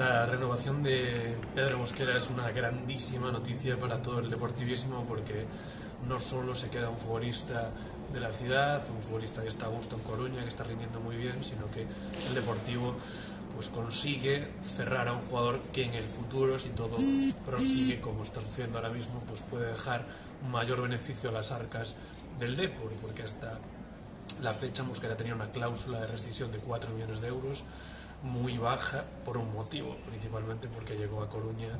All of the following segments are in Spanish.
La renovación de Pedro Mosquera es una grandísima noticia para todo el deportivismo porque no solo se queda un futbolista de la ciudad, un futbolista que está a gusto en Coruña, que está rindiendo muy bien, sino que el Deportivo pues consigue cerrar a un jugador que en el futuro, si todo prosigue como está sucediendo ahora mismo, pues puede dejar un mayor beneficio a las arcas del Depor, porque hasta la fecha Mosquera tenía una cláusula de rescisión de 4 millones de euros muy baja por un motivo, principalmente porque llegó a Coruña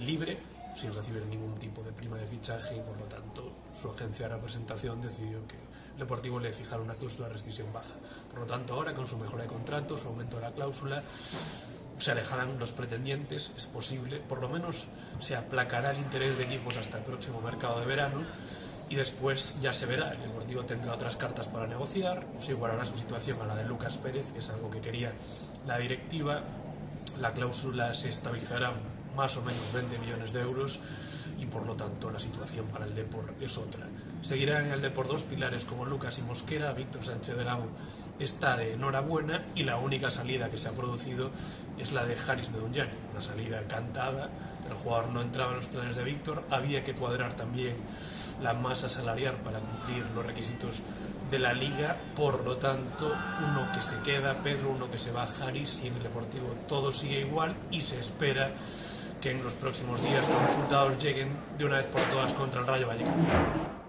libre, sin recibir ningún tipo de prima de fichaje y por lo tanto su agencia de representación decidió que el Deportivo le fijara una cláusula de rescisión baja. Por lo tanto, ahora con su mejora de contrato, su aumento de la cláusula, se alejarán los pretendientes, es posible, por lo menos se aplacará el interés de equipos hasta el próximo mercado de verano y después ya se verá. El Deportivo tendrá otras cartas para negociar, se igualará su situación a la de Lucas Pérez, que es algo que quería la directiva. La cláusula se estabilizará más o menos 20 millones de euros y por lo tanto la situación para el Depor es otra. Seguirán en el Depor dos pilares como Lucas y Mosquera, Víctor Sánchez de Lago está de enhorabuena y la única salida que se ha producido es la de Haris Medunjani, una salida cantada, el jugador no entraba en los planes de Víctor, había que cuadrar también la masa salarial para cumplir los requisitos de la liga, por lo tanto, uno que se queda, Pedro, uno que se va, Haris, y en el Deportivo todo sigue igual y se espera que en los próximos días los resultados lleguen de una vez por todas contra el Rayo Vallecano.